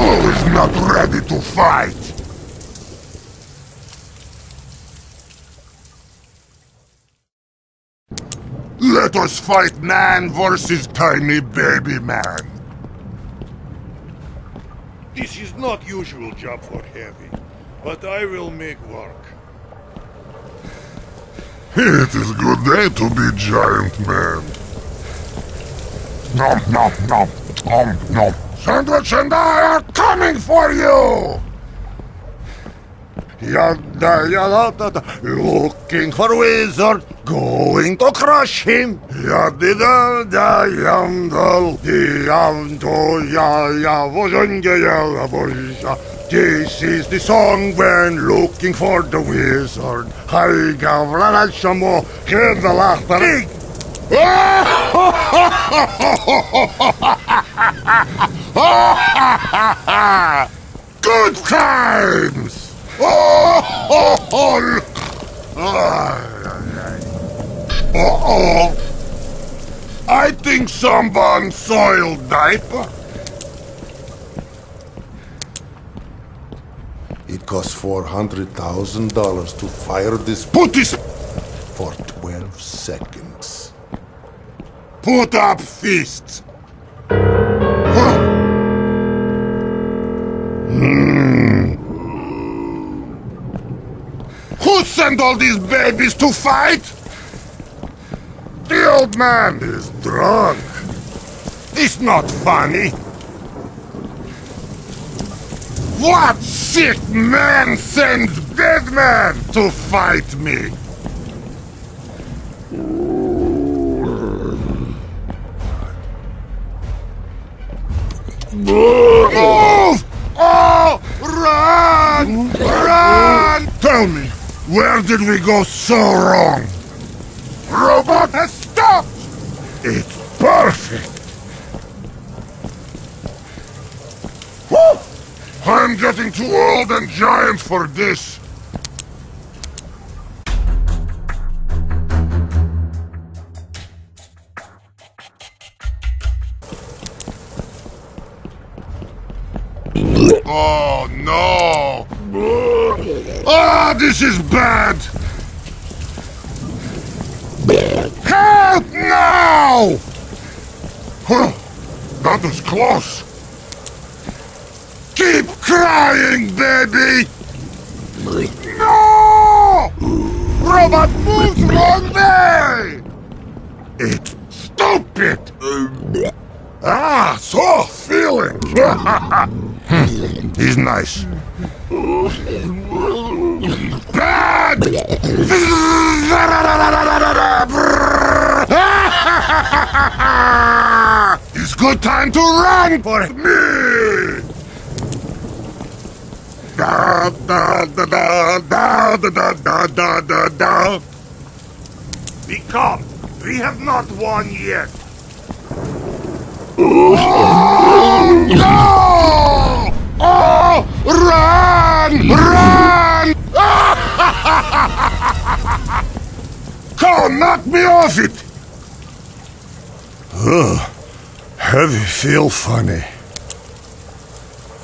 Is not ready to fight? Let us fight man versus tiny baby man. This is not usual job for Heavy, but I will make work. It is good day to be giant man. Nom nom nom nom nom. Sandwich and I are coming for you! Yada yada da da. Looking for wizard, going to crush him. Yada da da yam dal. Yam to ya ya ya voja. This is the song when looking for the wizard. Hi gavra shamo. Ha, ha, ha. Good times! Oh. Uh-oh. I think someone soiled diaper. It costs $400,000 to fire this putty for 12 seconds. Put up fists. Hmm. Who sent all these babies to fight? The old man is drunk. It's not funny. What sick man sends dead man to fight me? Oh! Run! Run! Tell me, where did we go so wrong? Robot has stopped! It's perfect! Woo! I'm getting too old and giant for this. Ah, this is bad! Help now! Huh, that was close. Keep crying, baby! No! Robot moves wrong way! It's stupid! Ah, so feeling! Hmm. He's nice. It's good time to run for me! Da da da da da da da da da da Be calm. We have not won yet. Off it! Ugh, heavy feel funny.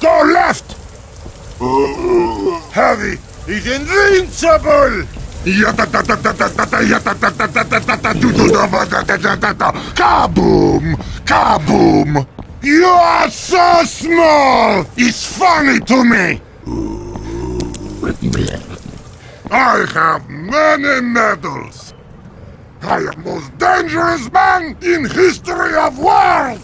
Go left! Heavy is invincible! Kaboom! Kaboom! You are so small! It's funny to me! I have many medals! I am most dangerous man in history of world!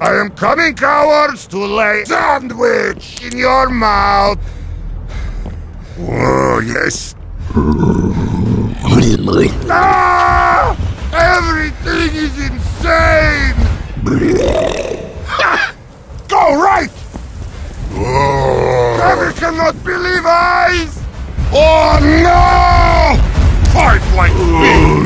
I am coming, cowards, to lay sandwich in your mouth! Oh, yes. Ah! Everything is insane! Cannot believe eyes! Oh no! Fight like man!